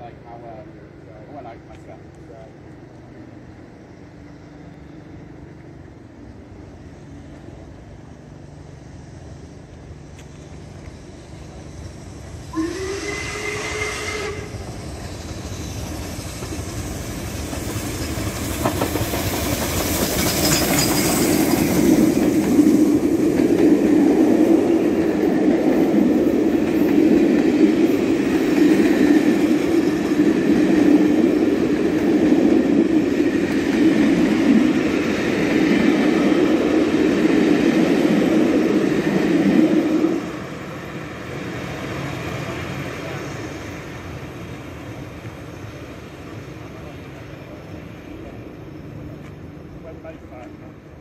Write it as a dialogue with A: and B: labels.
A: like how um, I like myself. So. 195.